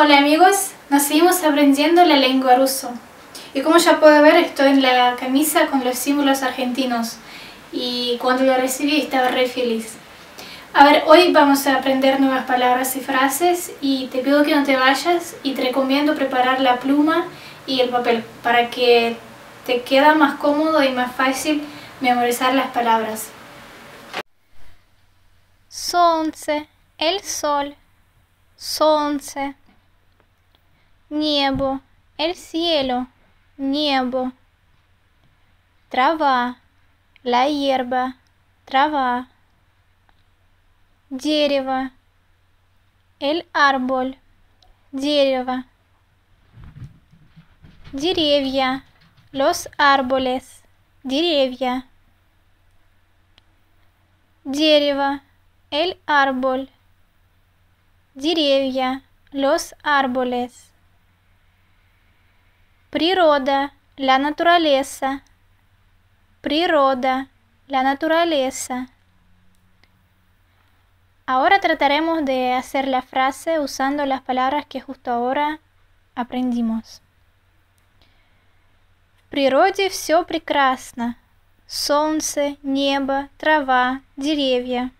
Hola amigos, nos seguimos aprendiendo la lengua ruso. Y como ya puedo ver, estoy en la camisa con los símbolos argentinos. Y cuando lo recibí estaba re feliz. A ver, hoy vamos a aprender nuevas palabras y frases y te pido que no te vayas y te recomiendo preparar la pluma y el papel para que te queda más cómodo y más fácil memorizar las palabras. Sonce, el sol, sonce Небо, el cielo, небо. Трава, la hierba, трава. Дерево, el árbol, дерево. Деревья, los árboles, деревья. Дерево, el árbol, деревья, los árboles. Природа, la naturaleza, природа, la naturaleza. Ahora trataremos de hacer la frase usando las palabras que justo ahora aprendimos. В природе все прекрасно. Солнце, небо, трава, деревья.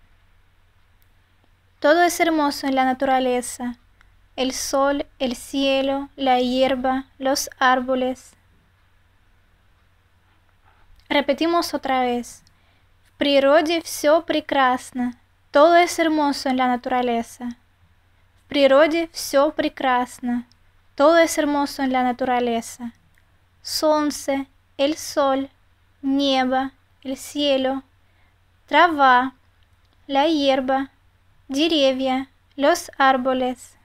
Todo es hermoso en la naturaleza. El sol, el cielo, la hierba, los árboles. Repetimos otra vez. В природе все прекрасно. Todo es hermoso en la naturaleza. В природе все прекрасно. Todo es hermoso en la naturaleza. Солнце, el sol, небо, el cielo, трава, la hierba, деревья, los árboles.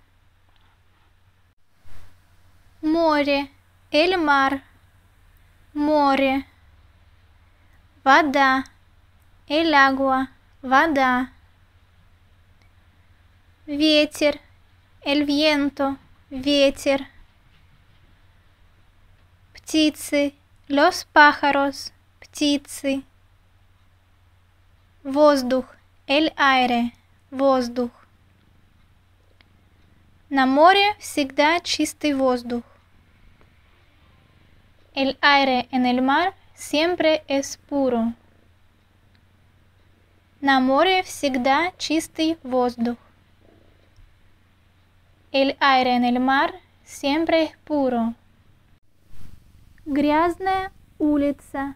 Море, mar, море. Вода, agua, вода. Ветер, viento, ветер. Птицы, los pájaros, птицы. Воздух, el aire, воздух. На море всегда чистый воздух. El aire en el mar siempre es puro. На море всегда чистый воздух. El aire en el mar siempre es puro. Грязная улица.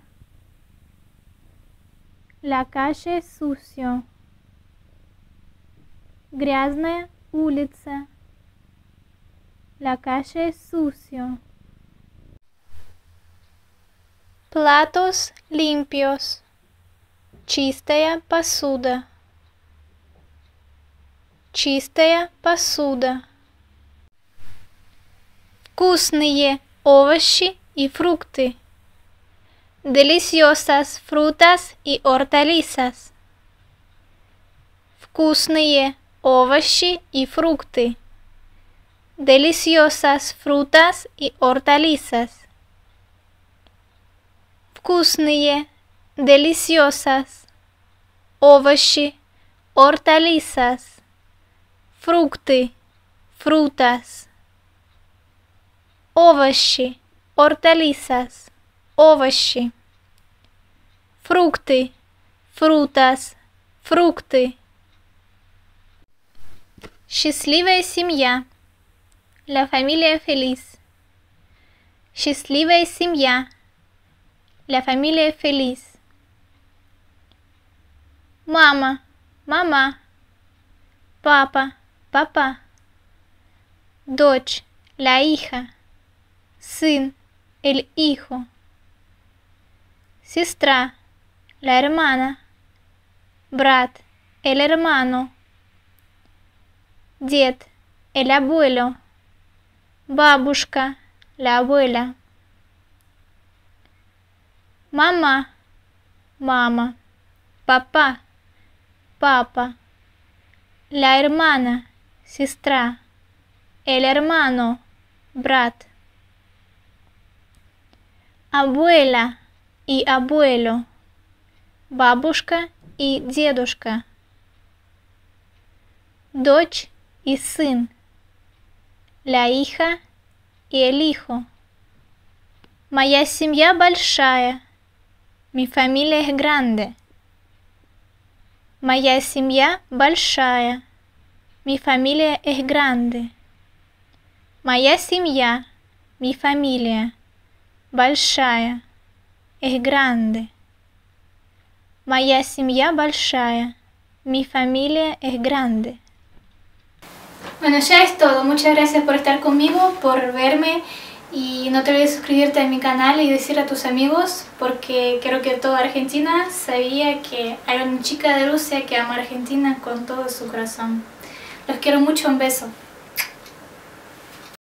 La calle sucio. Грязная улица. La calle sucio. Platos limpios. Чистая посуда. Чистая посуда. Вкусные овощи и фрукты. Deliciosas frutas y hortalizas. Вкусные овощи и фрукты. Deliciosas frutas y hortalizas. Вкусные, deliciosas. Овощи, hortalizas. Фрукты, frutas. Овощи, hortalizas. Овощи. Фрукты, frutas, фрукты. Счастливая семья. La familia feliz. Счастливая семья. La familia feliz. Мама, мама. Папа, папа. Дочь, la hija. Сын, el hijo. Сестра, la hermana. Брат, el hermano. Дед, el abuelo. Бабушка, la abuela. Mamá, mama. Papá, papa. La hermana, сестра. El hermano, брат. Abuela y abuelo. Бабушка и дедушка. Дочь и сын. la hija y el hijo. Моя семья большая. Mi familia es grande. Моя семья большая. Mi familia es grande. Моя семья, mi familia, большая, es grande. Моя семья большая. Mi familia es grande. Bueno, ya es todo. Muchas gracias por estar conmigo, por verme y no te olvides suscribirte a mi canal y decir a tus amigos porque creo que toda Argentina sabía que hay una chica de Rusia que ama a Argentina con todo su corazón. Los quiero mucho, un beso.